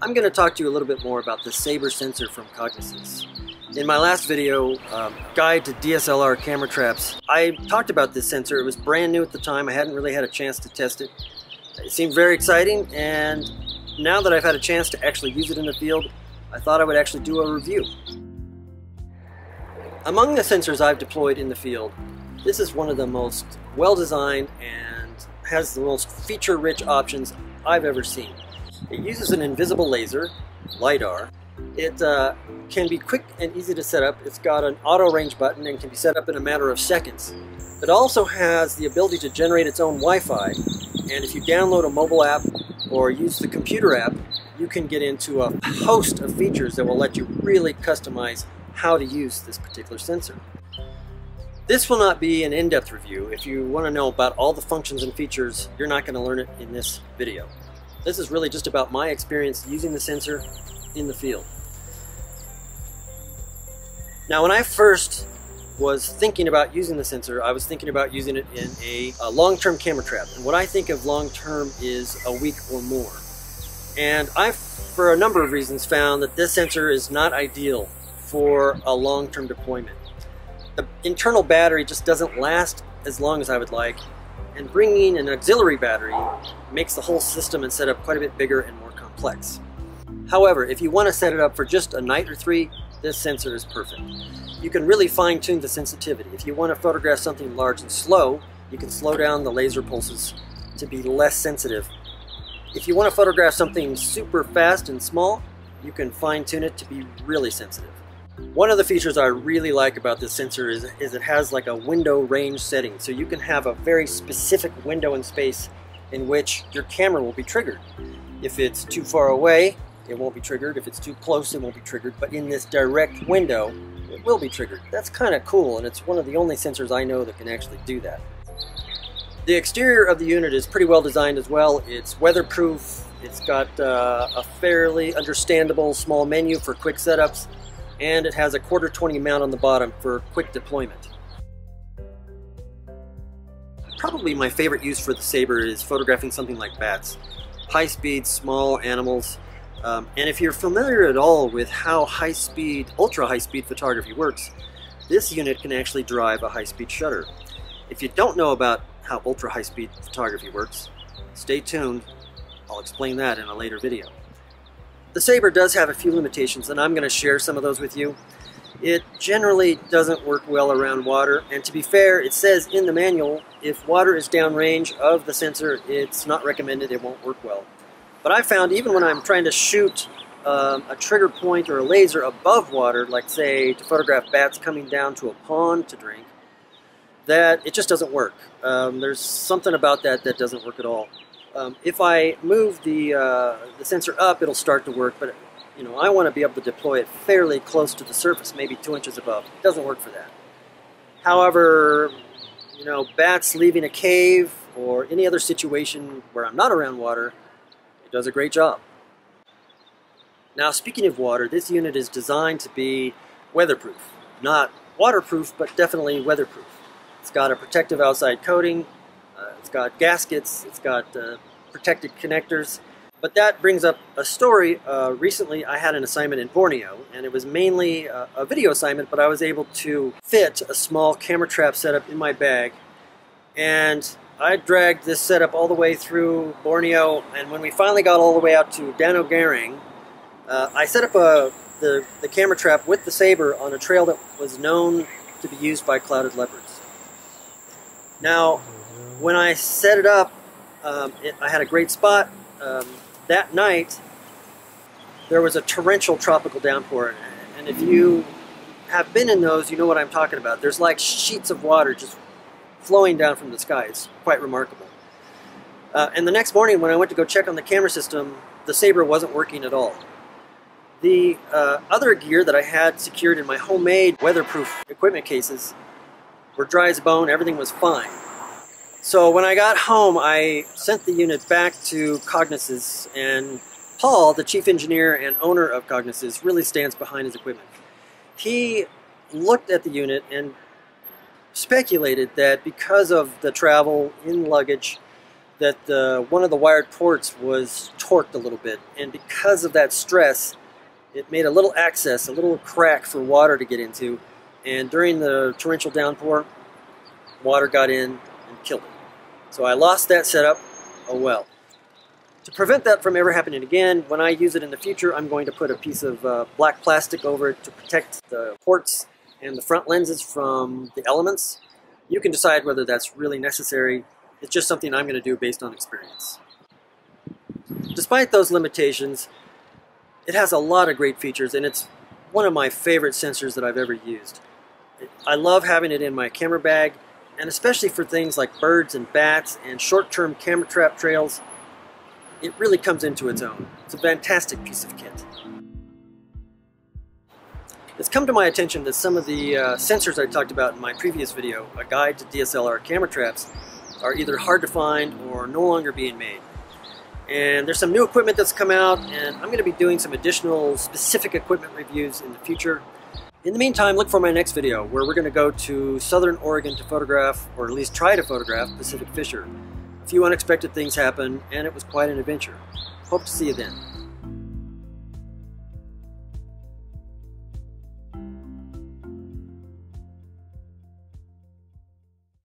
I'm going to talk to you a little bit more about the Sabre sensor from Cognisys. In my last video, um, Guide to DSLR Camera Traps, I talked about this sensor. It was brand new at the time. I hadn't really had a chance to test it. It seemed very exciting, and now that I've had a chance to actually use it in the field, I thought I would actually do a review. Among the sensors I've deployed in the field, this is one of the most well-designed and has the most feature-rich options I've ever seen. It uses an invisible laser, LiDAR. It uh, can be quick and easy to set up. It's got an auto range button and can be set up in a matter of seconds. It also has the ability to generate its own Wi-Fi. And if you download a mobile app or use the computer app, you can get into a host of features that will let you really customize how to use this particular sensor. This will not be an in-depth review. If you want to know about all the functions and features, you're not going to learn it in this video. This is really just about my experience using the sensor in the field. Now when I first was thinking about using the sensor, I was thinking about using it in a, a long-term camera trap. And what I think of long-term is a week or more. And I've, for a number of reasons, found that this sensor is not ideal for a long-term deployment. The internal battery just doesn't last as long as I would like, and bringing an auxiliary battery makes the whole system and setup quite a bit bigger and more complex. However, if you want to set it up for just a night or three, this sensor is perfect. You can really fine tune the sensitivity. If you want to photograph something large and slow, you can slow down the laser pulses to be less sensitive. If you want to photograph something super fast and small, you can fine tune it to be really sensitive. One of the features I really like about this sensor is, is it has like a window range setting. So you can have a very specific window in space in which your camera will be triggered. If it's too far away, it won't be triggered. If it's too close, it won't be triggered. But in this direct window, it will be triggered. That's kind of cool, and it's one of the only sensors I know that can actually do that. The exterior of the unit is pretty well designed as well. It's weatherproof. It's got uh, a fairly understandable small menu for quick setups, and it has a quarter 20 mount on the bottom for quick deployment. Probably my favorite use for the Sabre is photographing something like bats. High-speed, small animals um, and if you're familiar at all with how high-speed, ultra-high-speed photography works, this unit can actually drive a high-speed shutter. If you don't know about how ultra-high-speed photography works, stay tuned. I'll explain that in a later video. The Sabre does have a few limitations, and I'm going to share some of those with you. It generally doesn't work well around water, and to be fair, it says in the manual, if water is downrange of the sensor, it's not recommended, it won't work well. But I found even when I'm trying to shoot um, a trigger point or a laser above water, like say to photograph bats coming down to a pond to drink, that it just doesn't work. Um, there's something about that that doesn't work at all. Um, if I move the, uh, the sensor up, it'll start to work, but you know, I want to be able to deploy it fairly close to the surface, maybe two inches above. It doesn't work for that. However, you know, bats leaving a cave or any other situation where I'm not around water, it does a great job. Now speaking of water, this unit is designed to be weatherproof. Not waterproof, but definitely weatherproof. It's got a protective outside coating, uh, it's got gaskets, it's got uh, protected connectors. But that brings up a story. Uh, recently I had an assignment in Borneo, and it was mainly a, a video assignment, but I was able to fit a small camera trap setup in my bag. And I dragged this setup all the way through Borneo, and when we finally got all the way out to Danau Girang, uh, I set up a, the, the camera trap with the Sabre on a trail that was known to be used by clouded leopards. Now, when I set it up, um, it, I had a great spot. Um, that night, there was a torrential tropical downpour, and if you have been in those, you know what I'm talking about. There's like sheets of water just flowing down from the sky. It's quite remarkable. Uh, and the next morning when I went to go check on the camera system, the Sabre wasn't working at all. The uh, other gear that I had secured in my homemade weatherproof equipment cases were dry as a bone, everything was fine. So when I got home, I sent the unit back to Cognisys, and Paul, the chief engineer and owner of Cognisys, really stands behind his equipment. He looked at the unit and speculated that because of the travel in luggage, that uh, one of the wired ports was torqued a little bit, and because of that stress, it made a little access, a little crack for water to get into, and during the torrential downpour, water got in and killed it. So I lost that setup, oh well. To prevent that from ever happening again, when I use it in the future, I'm going to put a piece of uh, black plastic over it to protect the ports and the front lenses from the elements. You can decide whether that's really necessary. It's just something I'm going to do based on experience. Despite those limitations, it has a lot of great features and it's one of my favorite sensors that I've ever used. I love having it in my camera bag and especially for things like birds and bats and short-term camera trap trails, it really comes into its own. It's a fantastic piece of kit. It's come to my attention that some of the uh, sensors I talked about in my previous video, a guide to DSLR camera traps, are either hard to find or no longer being made. And there's some new equipment that's come out, and I'm going to be doing some additional specific equipment reviews in the future. In the meantime, look for my next video, where we're going to go to southern Oregon to photograph, or at least try to photograph, Pacific Fisher. A few unexpected things happened, and it was quite an adventure. Hope to see you then.